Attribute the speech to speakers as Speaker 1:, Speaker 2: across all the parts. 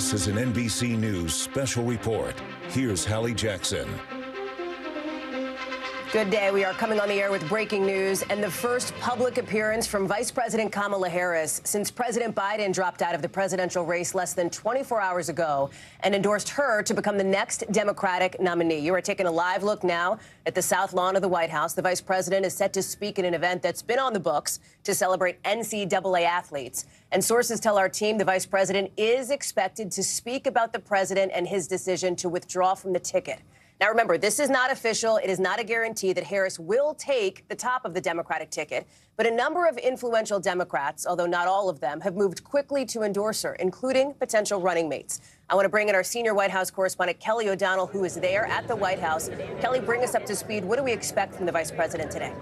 Speaker 1: This is an NBC News special report. Here's Hallie Jackson.
Speaker 2: Good day. We are coming on the air with breaking news and the first public appearance from Vice President Kamala Harris since President Biden dropped out of the presidential race less than 24 hours ago and endorsed her to become the next Democratic nominee. You are taking a live look now at the South Lawn of the White House. The vice president is set to speak at an event that's been on the books to celebrate NCAA athletes. And sources tell our team the vice president is expected to speak about the president and his decision to withdraw from the ticket. Now, remember, this is not official. It is not a guarantee that Harris will take the top of the Democratic ticket. But a number of influential Democrats, although not all of them, have moved quickly to endorse her, including potential running mates. I want to bring in our senior White House correspondent, Kelly O'Donnell, who is there at the White House. Kelly, bring us up to speed. What do we expect from the vice president today?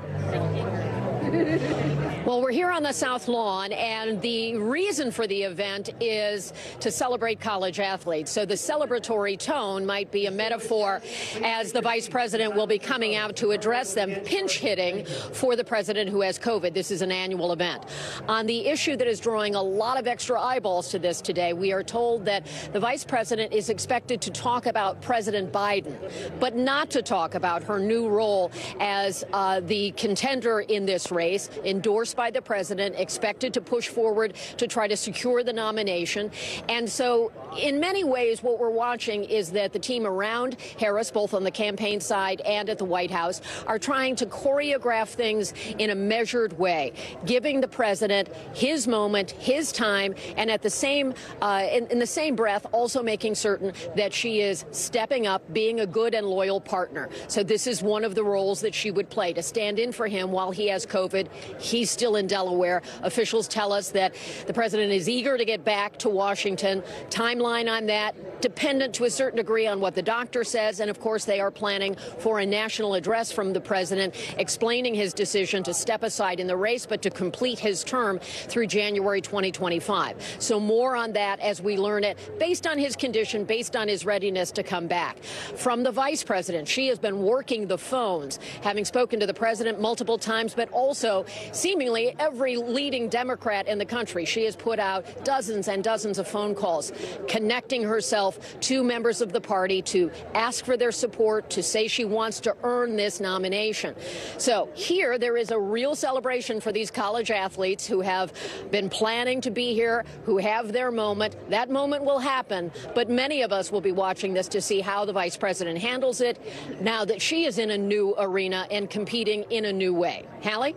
Speaker 3: Well, we're here on the South Lawn, and the reason for the event is to celebrate college athletes. So the celebratory tone might be a metaphor as the vice president will be coming out to address them, pinch hitting for the president who has COVID. This is an annual event. On the issue that is drawing a lot of extra eyeballs to this today, we are told that the vice president is expected to talk about President Biden, but not to talk about her new role as uh, the contender in this race, endorsed by the president, expected to push forward to try to secure the nomination. And so, in many ways, what we're watching is that the team around Harris, both on the campaign side and at the White House, are trying to choreograph things in a measured way, giving the president his moment, his time, and at the same, uh, in, in the same breath, also making certain that she is stepping up, being a good and loyal partner. So this is one of the roles that she would play to stand in for him while he has COVID. He's still in Delaware. Officials tell us that the president is eager to get back to Washington. Timeline on that, dependent to a certain degree on what the doctor says. And of course, they are planning for a national address from the president explaining his decision to step aside in the race, but to complete his term through January 2025. So more on that as we learn it, based on his condition, based on his readiness to come back. From the vice president, she has been working the phones, having spoken to the president multiple times, but also seemingly every leading Democrat in the country. She has put out dozens and dozens of phone calls, connecting herself to members of the party to ask for their support, to say she wants to earn this nomination. So here, there is a real celebration for these college athletes who have been planning to be here, who have their moment. That moment will happen, but many of us will be watching this to see how the vice president handles it now that she is in a new arena and competing in a new way. Hallie?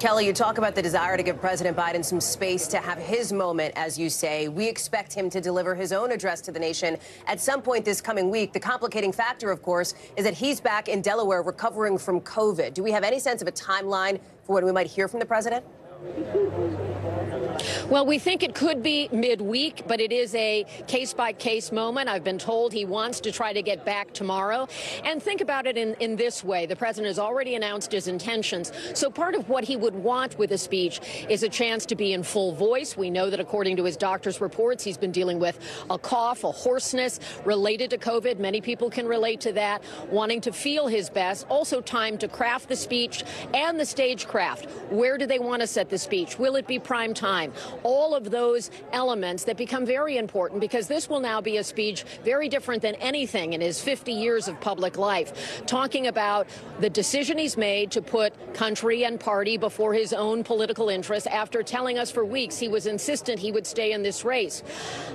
Speaker 2: Kelly, you talk about the desire to give President Biden some space to have his moment, as you say. We expect him to deliver his own address to the nation at some point this coming week. The complicating factor, of course, is that he's back in Delaware recovering from COVID. Do we have any sense of a timeline for when we might hear from the president?
Speaker 3: Well, we think it could be midweek, but it is a case by case moment. I've been told he wants to try to get back tomorrow. And think about it in, in this way the president has already announced his intentions. So part of what he would want with a speech is a chance to be in full voice. We know that according to his doctor's reports, he's been dealing with a cough, a hoarseness related to COVID. Many people can relate to that, wanting to feel his best. Also, time to craft the speech and the stagecraft. Where do they want to set the speech? Will it be prime time? All of those elements that become very important because this will now be a speech very different than anything in his 50 years of public life, talking about the decision he's made to put country and party before his own political interests after telling us for weeks he was insistent he would stay in this race.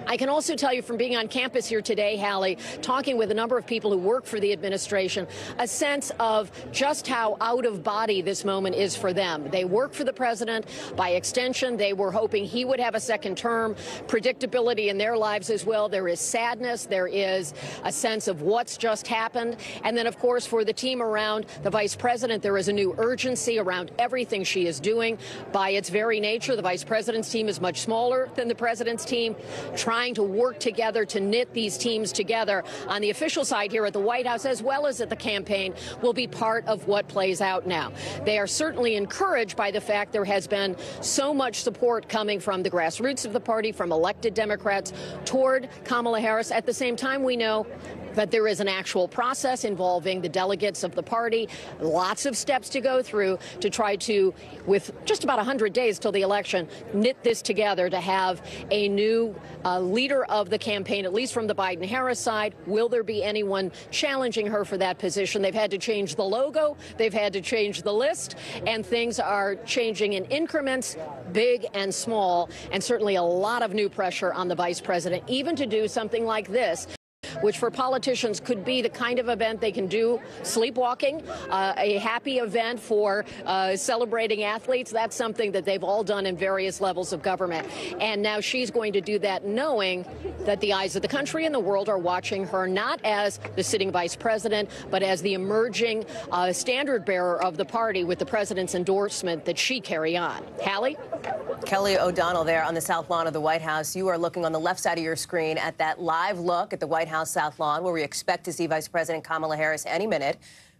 Speaker 3: I can also tell you from being on campus here today, Hallie, talking with a number of people who work for the administration, a sense of just how out of body this moment is for them. They work for the president. By extension, they were hoping he would have a second term, predictability in their lives as well. There is sadness. There is a sense of what's just happened. And then, of course, for the team around the vice president, there is a new urgency around everything she is doing. By its very nature, the vice president's team is much smaller than the president's team, trying to work together to knit these teams together on the official side here at the White House as well as at the campaign will be part of what plays out now. They are certainly encouraged by the fact there has been so much support coming from the grassroots of the party, from elected Democrats toward Kamala Harris. At the same time, we know that there is an actual process involving the delegates of the party, lots of steps to go through to try to, with just about 100 days till the election, knit this together to have a new uh, leader of the campaign, at least from the Biden Harris side. Will there be anyone challenging her for that position? They've had to change the logo, they've had to change the list, and things are changing in increments, big and small, and certainly a lot of new pressure on the vice president, even to do something like this which for politicians could be the kind of event they can do sleepwalking, uh, a happy event for uh, celebrating athletes. That's something that they've all done in various levels of government. And now she's going to do that knowing that the eyes of the country and the world are watching her not as the sitting vice president, but as the emerging uh, standard bearer of the party with the president's endorsement that she carry on. Hallie?
Speaker 2: Kelly O'Donnell there on the south lawn of the White House. You are looking on the left side of your screen at that live look at the White House South Lawn, where we expect to see Vice President Kamala Harris any minute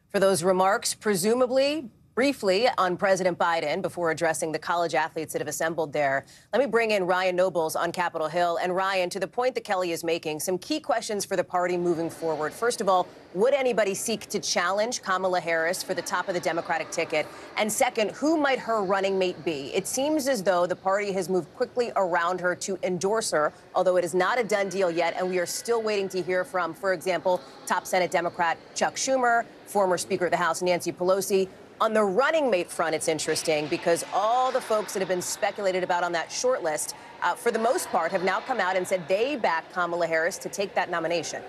Speaker 2: for those remarks, presumably briefly on President Biden before addressing the college athletes that have assembled there. Let me bring in Ryan Nobles on Capitol Hill. And Ryan, to the point that Kelly is making, some key questions for the party moving forward. First of all, would anybody seek to challenge Kamala Harris for the top of the Democratic ticket? And second, who might her running mate be? It seems as though the party has moved quickly around her to endorse her, although it is not a done deal yet. And we are still waiting to hear from, for example, top Senate Democrat Chuck Schumer, former Speaker of the House Nancy Pelosi, on the running mate front, it's interesting because all the folks that have been speculated about on that short list, uh, for the most part, have now come out and said they back Kamala Harris to take that nomination.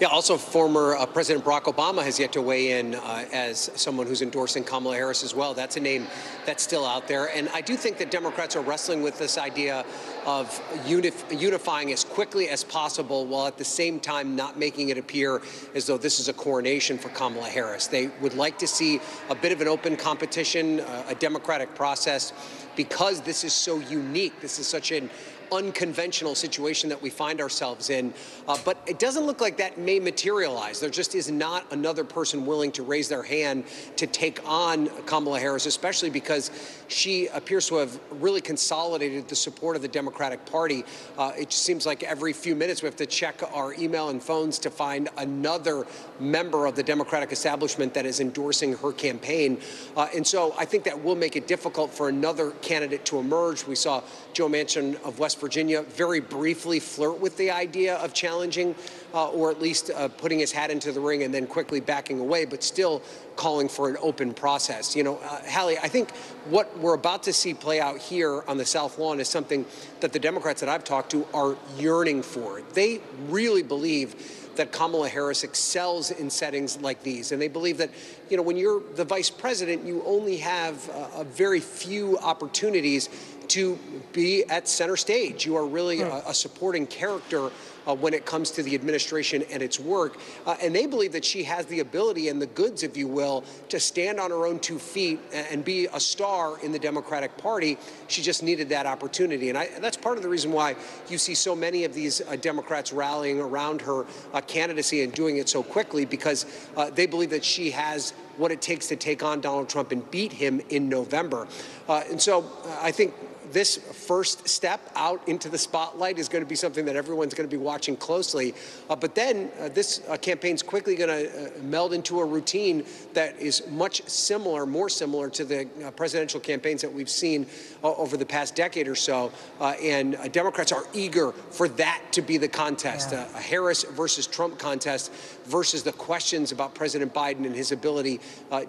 Speaker 4: Yeah, also former uh, President Barack Obama has yet to weigh in uh, as someone who's endorsing Kamala Harris as well. That's a name that's still out there. And I do think that Democrats are wrestling with this idea of unif unifying as quickly as possible while at the same time not making it appear as though this is a coronation for Kamala Harris. They would like to see a bit of an open competition, uh, a democratic process, because this is so unique. This is such an unconventional situation that we find ourselves in. Uh, but it doesn't look like that may materialize. There just is not another person willing to raise their hand to take on Kamala Harris, especially because she appears to have really consolidated the support of the Democratic Party. Uh, it seems like every few minutes we have to check our email and phones to find another member of the Democratic establishment that is endorsing her campaign. Uh, and so I think that will make it difficult for another candidate to emerge. We saw Joe Manchin of West Virginia very briefly flirt with the idea of challenging uh, or at least uh, putting his hat into the ring and then quickly backing away, but still calling for an open process. You know, uh, Hallie, I think what we're about to see play out here on the South Lawn is something that the Democrats that I've talked to are yearning for. They really believe that Kamala Harris excels in settings like these. And they believe that, you know, when you're the vice president, you only have a, a very few opportunities to be at center stage. You are really a, a supporting character uh, when it comes to the administration and its work. Uh, and they believe that she has the ability and the goods, if you will, to stand on her own two feet and, and be a star in the Democratic Party. She just needed that opportunity. And I, that's part of the reason why you see so many of these uh, Democrats rallying around her uh, candidacy and doing it so quickly because uh, they believe that she has what it takes to take on Donald Trump and beat him in November. Uh, and so I think this first step out into the spotlight is going to be something that everyone's going to be watching closely. Uh, but then uh, this uh, campaign's quickly going to uh, meld into a routine that is much similar, more similar to the uh, presidential campaigns that we've seen uh, over the past decade or so. and Democrats are eager for that to be the contest, yeah. a Harris versus Trump contest versus the questions about President Biden and his ability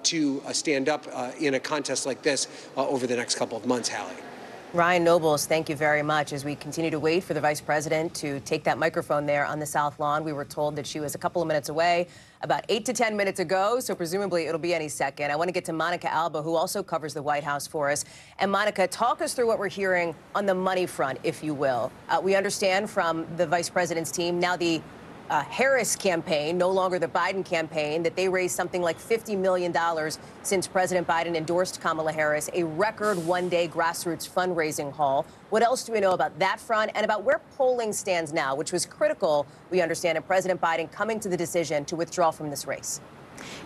Speaker 4: to stand up in a contest like this over the next couple of months, Hallie.
Speaker 2: Ryan Nobles, thank you very much. As we continue to wait for the vice president to take that microphone there on the South Lawn, we were told that she was a couple of minutes away, about eight to 10 minutes ago, so presumably it'll be any second. I want to get to Monica Alba, who also covers the White House for us. And Monica, talk us through what we're hearing on the money front, if you will. Uh, we understand from the vice president's team now the uh, Harris campaign, no longer the Biden campaign, that they raised something like $50 million since President Biden endorsed Kamala Harris, a record one day grassroots fundraising haul. What else do we know about that front and about where polling stands now, which was critical, we understand, in President Biden coming to the decision to withdraw from this race?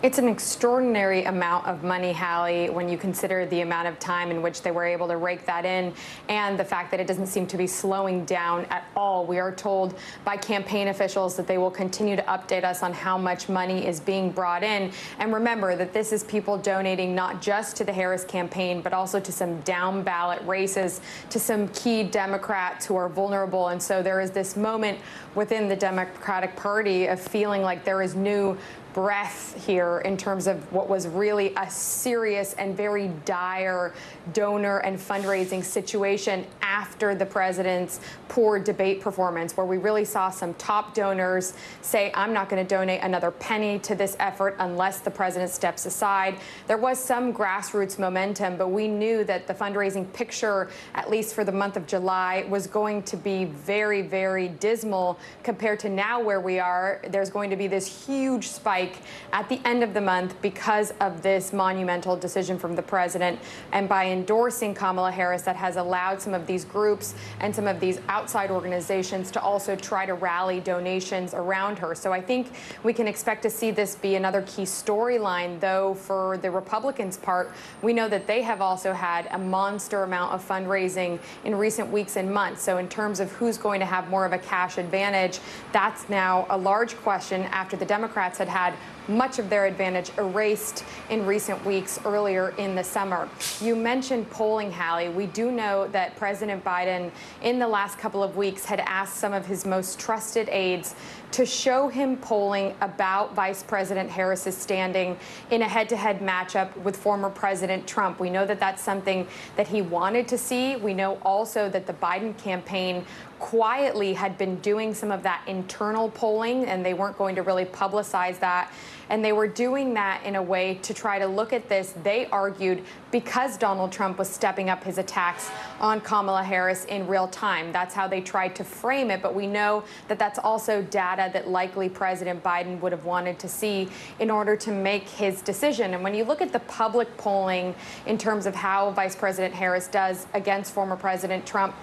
Speaker 5: It's an extraordinary amount of money, Hallie, when you consider the amount of time in which they were able to rake that in and the fact that it doesn't seem to be slowing down at all. We are told by campaign officials that they will continue to update us on how much money is being brought in. And remember that this is people donating not just to the Harris campaign, but also to some down ballot races, to some key Democrats who are vulnerable. And so there is this moment within the Democratic Party of feeling like there is new breath here in terms of what was really a serious and very dire donor and fundraising situation after the president's poor debate performance, where we really saw some top donors say, I'm not going to donate another penny to this effort unless the president steps aside. There was some grassroots momentum, but we knew that the fundraising picture, at least for the month of July, was going to be very, very dismal compared to now where we are. There's going to be this huge spike spike at the end of the month because of this monumental decision from the president. And by endorsing Kamala Harris, that has allowed some of these groups and some of these outside organizations to also try to rally donations around her. So I think we can expect to see this be another key storyline, though, for the Republicans' part. We know that they have also had a monster amount of fundraising in recent weeks and months. So, in terms of who's going to have more of a cash advantage, that's now a large question after the Democrats had had much of their advantage erased in recent weeks earlier in the summer. You mentioned polling, Hallie. We do know that President Biden, in the last couple of weeks, had asked some of his most trusted aides to show him polling about Vice President Harris's standing in a head to head matchup with former President Trump. We know that that's something that he wanted to see. We know also that the Biden campaign quietly had been doing some of that internal polling and they weren't going to really publicize that. And they were doing that in a way to try to look at this, they argued, because Donald Trump was stepping up his attacks on Kamala Harris in real time. That's how they tried to frame it. But we know that that's also data that likely President Biden would have wanted to see in order to make his decision. And when you look at the public polling in terms of how Vice President Harris does against former President Trump,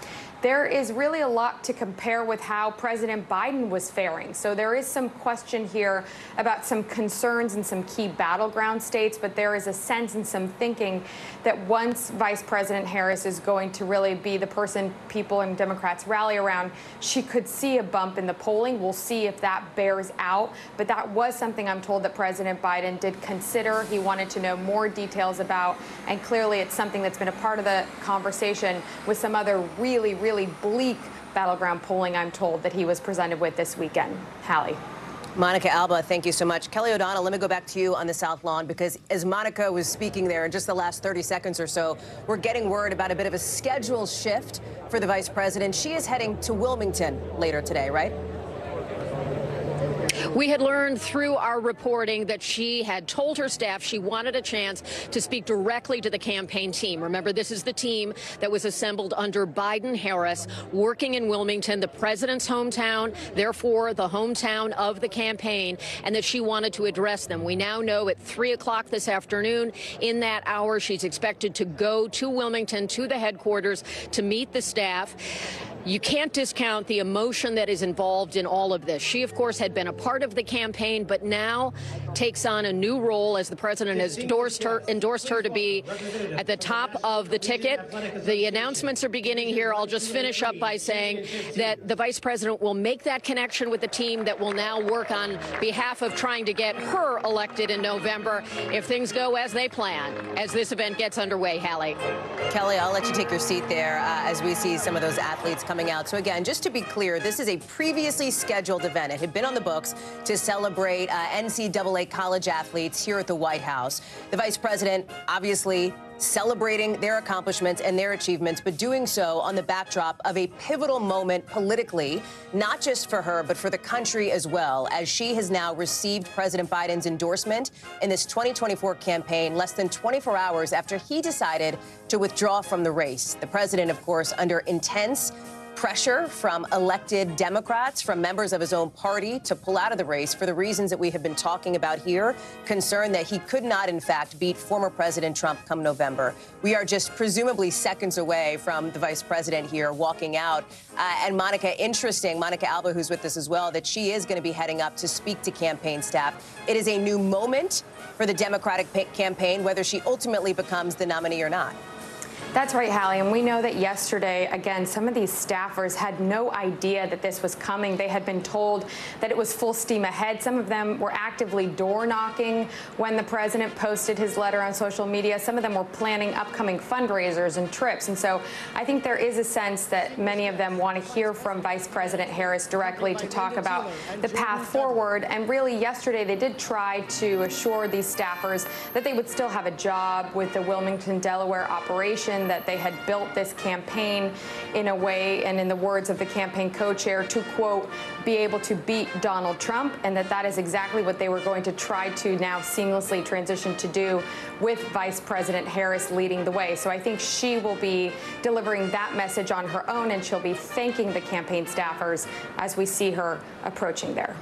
Speaker 5: there is really a lot to compare with how President Biden was faring. So there is some question here about some concerns in some key battleground states, but there is a sense and some thinking that once Vice President Harris is going to really be the person people and Democrats rally around, she could see a bump in the polling. We'll see if that bears out. But that was something I'm told that President Biden did consider. He wanted to know more details about, and clearly it's something that's been a part of the conversation with some other really, really really bleak battleground polling, I'm told, that he was presented with this weekend. Hallie.
Speaker 2: Monica Alba, thank you so much. Kelly O'Donnell, let me go back to you on the South Lawn because as Monica was speaking there in just the last 30 seconds or so, we're getting word about a bit of a schedule shift for the vice president. She is heading to Wilmington later today, right?
Speaker 3: We had learned through our reporting that she had told her staff she wanted a chance to speak directly to the campaign team. Remember, this is the team that was assembled under Biden Harris, working in Wilmington, the president's hometown, therefore the hometown of the campaign, and that she wanted to address them. We now know at 3 o'clock this afternoon, in that hour, she's expected to go to Wilmington, to the headquarters, to meet the staff. You can't discount the emotion that is involved in all of this. She, of course, had been a part of the campaign, but now takes on a new role as the president has endorsed her, endorsed her to be at the top of the ticket. The announcements are beginning here. I'll just finish up by saying that the vice president will make that connection with the team that will now work on behalf of trying to get her elected in November if things go as they plan as this event gets underway. Hallie.
Speaker 2: Kelly, I'll let you take your seat there uh, as we see some of those athletes coming out. So again, just to be clear, this is a previously scheduled event. It had been on the books to celebrate uh, NCAA college athletes here at the White House. The vice president obviously celebrating their accomplishments and their achievements, but doing so on the backdrop of a pivotal moment politically, not just for her, but for the country as well, as she has now received President Biden's endorsement in this 2024 campaign less than 24 hours after he decided to withdraw from the race. The president, of course, under intense pressure from elected Democrats, from members of his own party to pull out of the race for the reasons that we have been talking about here. Concern that he could not, in fact, beat former President Trump come November. We are just presumably seconds away from the vice president here walking out. Uh, and Monica, interesting, Monica Alba, who's with us as well, that she is going to be heading up to speak to campaign staff. It is a new moment for the Democratic campaign, whether she ultimately becomes the nominee or not.
Speaker 5: That's right, Hallie. And we know that yesterday, again, some of these staffers had no idea that this was coming. They had been told that it was full steam ahead. Some of them were actively door knocking when the president posted his letter on social media. Some of them were planning upcoming fundraisers and trips. And so I think there is a sense that many of them want to hear from Vice President Harris directly to talk about the path forward. And really, yesterday, they did try to assure these staffers that they would still have a job with the Wilmington, Delaware operation that they had built this campaign in a way, and in the words of the campaign co-chair, to quote, be able to beat Donald Trump, and that that is exactly what they were going to try to now seamlessly transition to do with Vice President Harris leading the way. So I think she will be delivering that message on her own, and she'll be thanking the campaign staffers as we see her approaching there.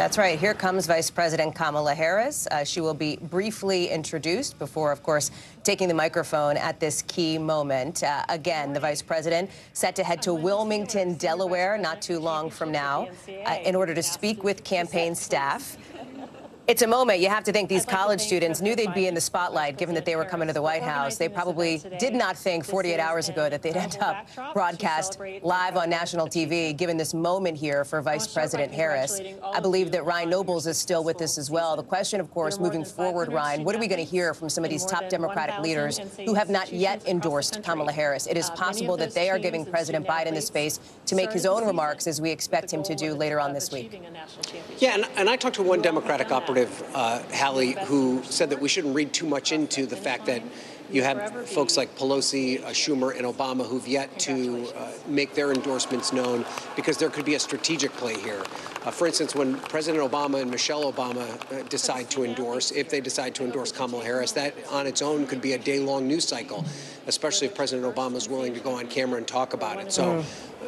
Speaker 2: That's right. Here comes Vice President Kamala Harris. Uh, she will be briefly introduced before, of course, taking the microphone at this key moment. Uh, again, the Vice President set to head to Wilmington, Delaware, not too long from now, uh, in order to speak with campaign staff. It's a moment you have to think these college students knew they'd be in the spotlight given that they were coming to the White House. They probably did not think 48 hours ago that they'd end up broadcast live on national TV, given this moment here for Vice President Harris. I believe that Ryan Nobles is still with us as well. The question, of course, moving forward, Ryan, what are we going to hear from some of these top Democratic leaders who have not yet endorsed Kamala Harris? It is uh, possible that they are giving President Biden the space to make his own remarks, as we expect him to do later on this week.
Speaker 4: Yeah, and, and I talked to one Democratic operative uh, Hallie, who said that we shouldn't read too much into the fact that you have folks like Pelosi, uh, Schumer, and Obama who've yet to uh, make their endorsements known because there could be a strategic play here. Uh, for instance, when President Obama and Michelle Obama uh, decide to endorse, if they decide to endorse Kamala Harris, that on its own could be a day long news cycle, especially if President Obama is willing to go on camera and talk about it. So.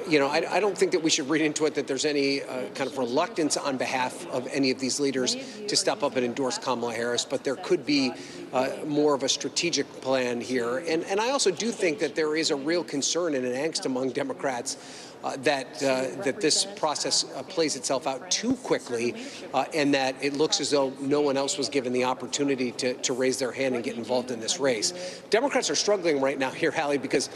Speaker 4: You know, I, I, don't think that we should read into it that there's any uh, kind of reluctance on behalf of any of these leaders to step up and endorse Kamala Harris, but there could be uh, more of a strategic plan here. And, and I also do think that there is a real concern and an angst among Democrats uh, that uh, that this process uh, plays itself out too quickly, uh, and that it looks as though no one else was given the opportunity to, to raise their hand and get involved in this race. Democrats are struggling right now here, Hallie, because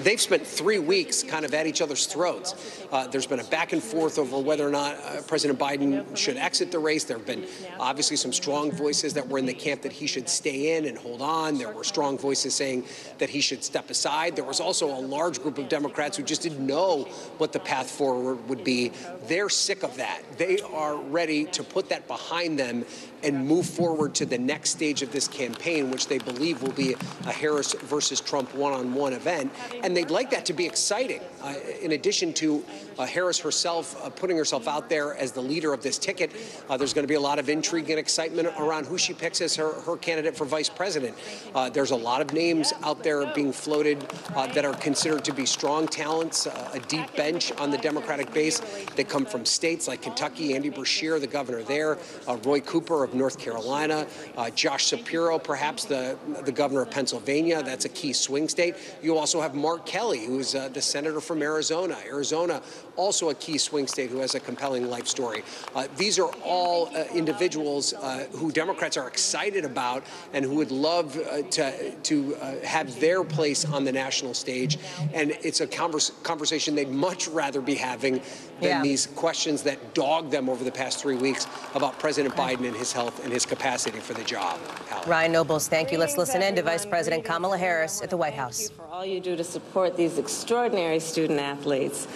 Speaker 4: They've spent three weeks kind of at each other's throats. Uh, there's been a back and forth over whether or not uh, President Biden should exit the race. There have been obviously some strong voices that were in the camp that he should stay in and hold on. There were strong voices saying that he should step aside. There was also a large group of Democrats who just didn't know what the path forward would be. They're sick of that. They are ready to put that behind them and move forward to the next stage of this campaign, which they believe will be a Harris versus Trump one on one event. And they'd like that to be exciting. Uh, in addition to uh, Harris herself uh, putting herself out there as the leader of this ticket, uh, there's going to be a lot of intrigue and excitement around who she picks as her, her candidate for vice president. Uh, there's a lot of names out there being floated uh, that are considered to be strong talents, a deep bench on the Democratic base. They come from states like Kentucky, Andy Beshear, the governor there, Roy Cooper of North Carolina, uh, Josh Shapiro, perhaps the, the governor of Pennsylvania. That's a key swing state. You also have Mark Kelly, who's uh, the senator from Arizona. Arizona, also a key swing state who has a compelling life story. Uh, these are all uh, individuals uh, who Democrats are excited about and who would love uh, to, to have their place on the national stage. And it's a converse, conversation they'd much rather be having than yeah. these questions that dogged them over the past three weeks about President Biden and his health and his capacity for the job.
Speaker 2: Ryan Nobles, thank you. Let's listen in to Vice President Kamala Harris at the White House.
Speaker 6: Thank you for all you do to support these extraordinary student athletes.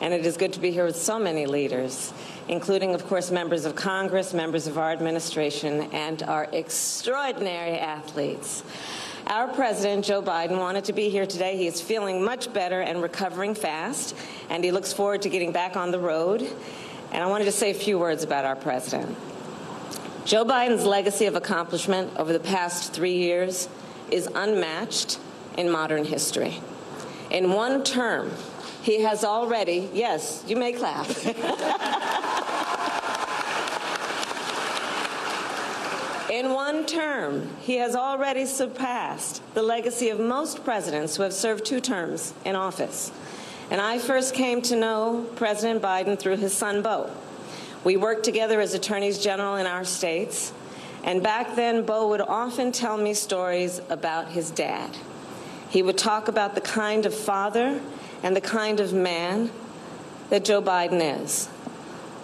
Speaker 6: And it is good to be here with so many leaders, including, of course, members of Congress, members of our administration, and our extraordinary athletes. Our president, Joe Biden, wanted to be here today. He is feeling much better and recovering fast, and he looks forward to getting back on the road. And I wanted to say a few words about our president. Joe Biden's legacy of accomplishment over the past three years is unmatched in modern history. In one term, he has already, yes, you may clap. In one term, he has already surpassed the legacy of most presidents who have served two terms in office. And I first came to know President Biden through his son, Beau. We worked together as attorneys general in our states. And back then, Beau would often tell me stories about his dad. He would talk about the kind of father and the kind of man that Joe Biden is.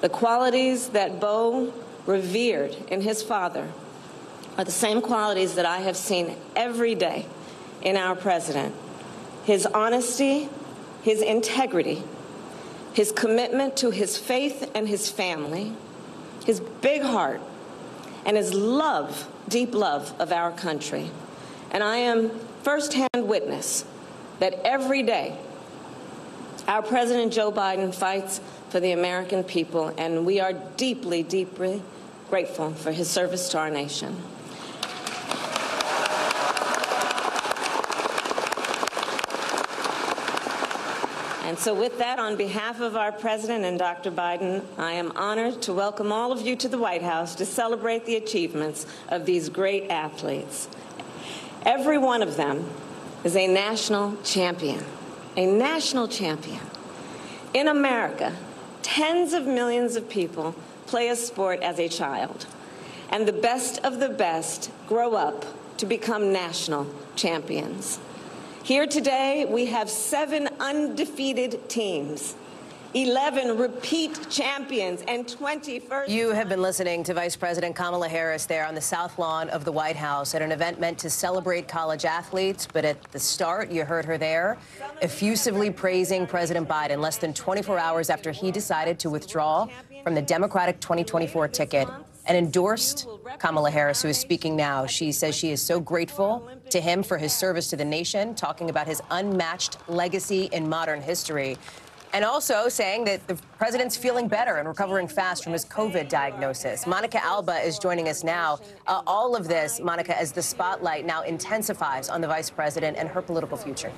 Speaker 6: The qualities that Beau revered in his father are the same qualities that I have seen every day in our president his honesty, his integrity, his commitment to his faith and his family, his big heart, and his love, deep love of our country. And I am firsthand witness that every day our President Joe Biden fights for the American people, and we are deeply, deeply grateful for his service to our nation. And so, with that, on behalf of our President and Dr. Biden, I am honored to welcome all of you to the White House to celebrate the achievements of these great athletes. Every one of them is a national champion, a national champion. In America, tens of millions of people play a sport as a child, and the best of the best grow up to become national champions. Here today, we have seven undefeated teams. 11 repeat champions and 21st.
Speaker 2: You have been listening to Vice President Kamala Harris there on the South Lawn of the White House at an event meant to celebrate college athletes. But at the start, you heard her there effusively praising President Biden less than 24 hours after he decided to withdraw from the Democratic 2024 ticket and endorsed Kamala Harris, who is speaking now. She says she is so grateful to him for his service to the nation, talking about his unmatched legacy in modern history. And also saying that the president's feeling better and recovering fast from his COVID diagnosis. Monica Alba is joining us now. Uh, all of this, Monica, as the spotlight now intensifies on the vice president and her political future.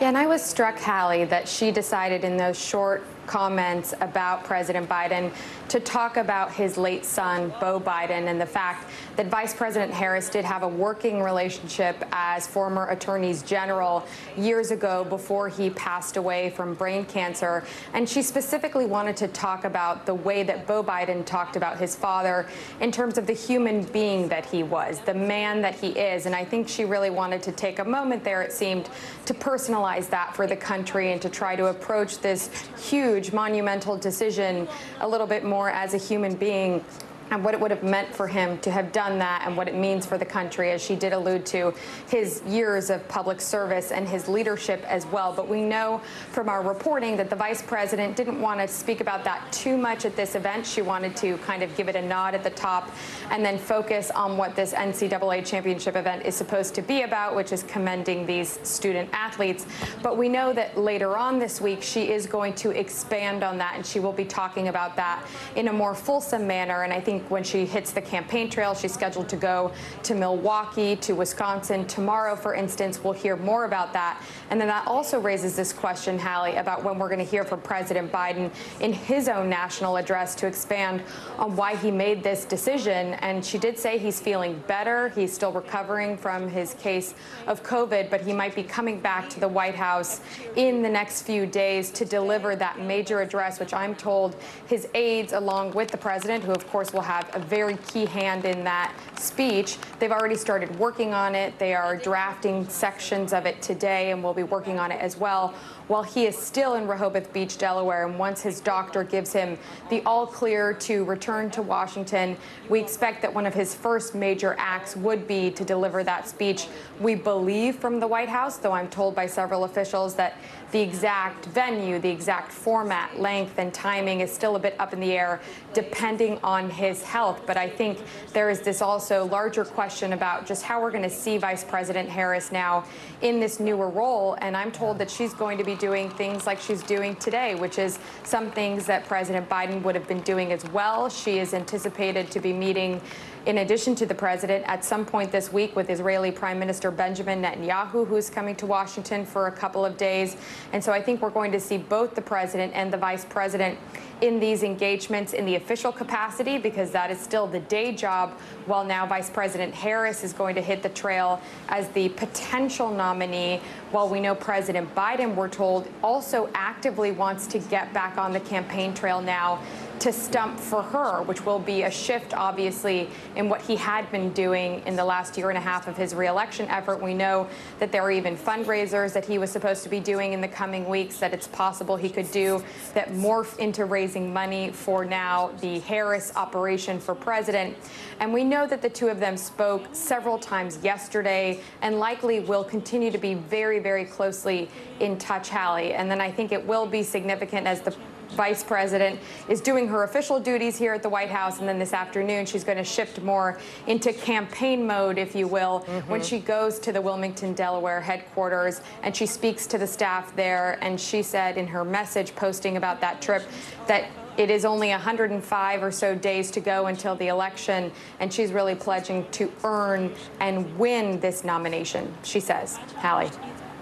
Speaker 5: Yeah, and I was struck, Hallie, that she decided in those short comments about President Biden to talk about his late son, Beau Biden, and the fact that Vice President Harris did have a working relationship as former attorneys general years ago before he passed away from brain cancer. And she specifically wanted to talk about the way that Beau Biden talked about his father in terms of the human being that he was, the man that he is. And I think she really wanted to take a moment there, it seemed, to personalize that for the country and to try to approach this huge, monumental decision a little bit more as a human being and what it would have meant for him to have done that and what it means for the country, as she did allude to his years of public service and his leadership as well. But we know from our reporting that the vice president didn't want to speak about that too much at this event. She wanted to kind of give it a nod at the top and then focus on what this NCAA championship event is supposed to be about, which is commending these student athletes. But we know that later on this week, she is going to expand on that and she will be talking about that in a more fulsome manner. And I think think when she hits the campaign trail, she's scheduled to go to Milwaukee, to Wisconsin tomorrow, for instance. We'll hear more about that. And then that also raises this question, Hallie, about when we're going to hear from President Biden in his own national address to expand on why he made this decision. And she did say he's feeling better. He's still recovering from his case of COVID, but he might be coming back to the White House in the next few days to deliver that major address, which I'm told his aides, along with the president, who of course will have a very key hand in that speech. They've already started working on it. They are drafting sections of it today and will be working on it as well while he is still in Rehoboth Beach, Delaware. And once his doctor gives him the all clear to return to Washington, we expect that one of his first major acts would be to deliver that speech. We believe from the White House, though I'm told by several officials that the exact venue, the exact format, length, and timing is still a bit up in the air depending on his health. But I think there is this also larger question about just how we're going to see Vice President Harris now in this newer role. And I'm told that she's going to be doing things like she's doing today, which is some things that President Biden would have been doing as well. She is anticipated to be meeting in addition to the president, at some point this week with Israeli Prime Minister Benjamin Netanyahu, who's coming to Washington for a couple of days. And so I think we're going to see both the president and the vice president in these engagements in the official capacity because that is still the day job, while now Vice President Harris is going to hit the trail as the potential nominee. While we know President Biden, we're told, also actively wants to get back on the campaign trail now to stump for her, which will be a shift, obviously, in what he had been doing in the last year and a half of his reelection effort. We know that there are even fundraisers that he was supposed to be doing in the coming weeks that it's possible he could do that morph into raising money for now the Harris operation for president. And we know that the two of them spoke several times yesterday and likely will continue to be very, very closely in touch, Hallie. And then I think it will be significant as the vice president is doing her official duties here at the White House. And then this afternoon, she's going to shift more into campaign mode, if you will, mm-hmm. when she goes to the Wilmington, Delaware headquarters and she speaks to the staff there. And she said in her message posting about that trip that it is only 105 or so days to go until the election, and she's really pledging to earn and win this nomination, she says. Hallie.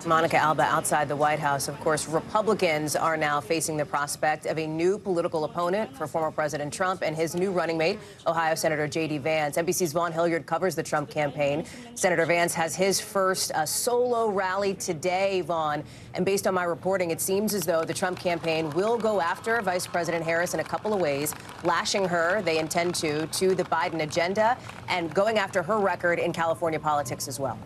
Speaker 2: Monica Alba outside the White House. Of course, Republicans are now facing the prospect of a new political opponent for former President Trump and his new running mate, Ohio Senator J.D. Vance. NBC's Vaughn Hilliard covers the Trump campaign. Senator Vance has his first uh, solo rally today, Vaughn. And based on my reporting, it seems as though the Trump campaign will go after Vice President Harris in a couple of ways, lashing her, they intend to, to the Biden agenda, and going after her record in California politics as well.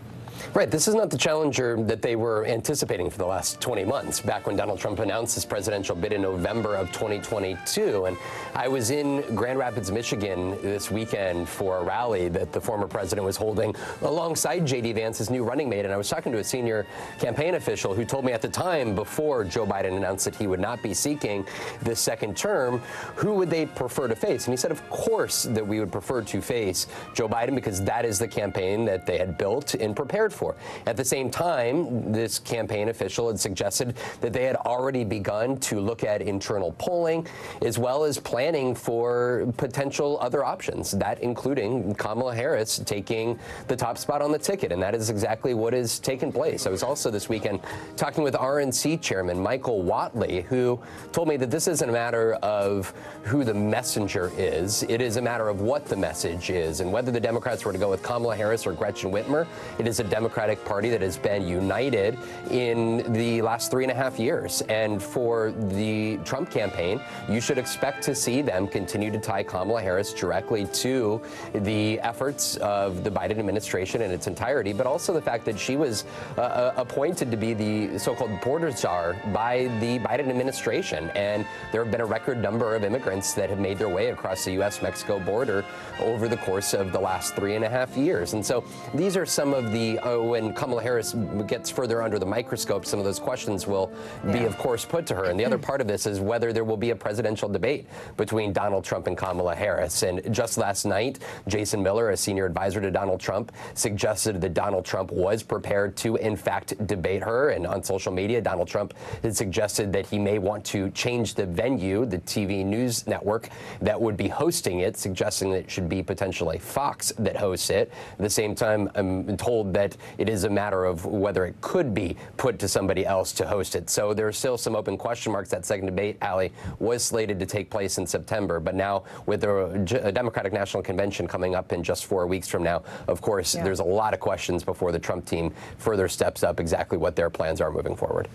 Speaker 7: Right. This is not the challenger that they were anticipating for the last 20 months, back when Donald Trump announced his presidential bid in November of 2022. And I was in Grand Rapids, Michigan this weekend for a rally that the former president was holding alongside J.D. Vance's new running mate. And I was talking to a senior campaign official who told me at the time, before Joe Biden announced that he would not be seeking the second term, who would they prefer to face? And he said, of course, that we would prefer to face Joe Biden because that is the campaign that they had built and prepared for. At the same time, this campaign official had suggested that they had already begun to look at internal polling as well as planning for potential other options, that including Kamala Harris taking the top spot on the ticket. And that is exactly what has taken place. I was also this weekend talking with RNC chairman Michael Whatley, who told me that this isn't a matter of who the messenger is. It is a matter of what the message is. And whether the Democrats were to go with Kamala Harris or Gretchen Whitmer, it is a Democratic Party that has been united in the last three and a half years. And for the Trump campaign, you should expect to see them continue to tie Kamala Harris directly to the efforts of the Biden administration in its entirety, but also the fact that she was uh, uh appointed to be the so-called border czar by the Biden administration. And there have been a record number of immigrants that have made their way across the U.S.-Mexico border over the course of the last three and a half years. And so these are some of the uh, when Kamala Harris gets further under the microscope, some of those questions will yeah. be, of course, put to her. And the other part of this is whether there will be a presidential debate between Donald Trump and Kamala Harris. And just last night, Jason Miller, a senior advisor to Donald Trump, suggested that Donald Trump was prepared to, in fact, debate her. And on social media, Donald Trump had suggested that he may want to change the venue, the TV news network that would be hosting it, suggesting that it should be potentially Fox that hosts it. At the same time, I'm told that it is a matter of whether it could be put to somebody else to host it. So there are still some open question marks. That second debate, Hallie, was slated to take place in September, but now with the Democratic National Convention coming up in just four weeks from now, of course, yeah. there's a lot of questions before the Trump team further steps up exactly what their plans are moving forward.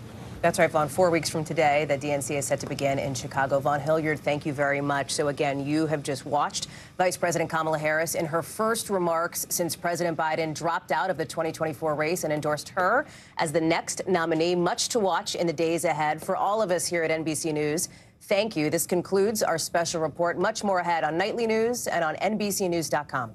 Speaker 2: That's right, Vaughn. Four weeks from today, the DNC is set to begin in Chicago. Vaughn Hilliard, thank you very much. So, again, you have just watched Vice President Kamala Harris in her first remarks since President Biden dropped out of the 2024 race and endorsed her as the next nominee. Much to watch in the days ahead for all of us here at NBC News. Thank you. This concludes our special report. Much more ahead on Nightly News and on NBCNews.com.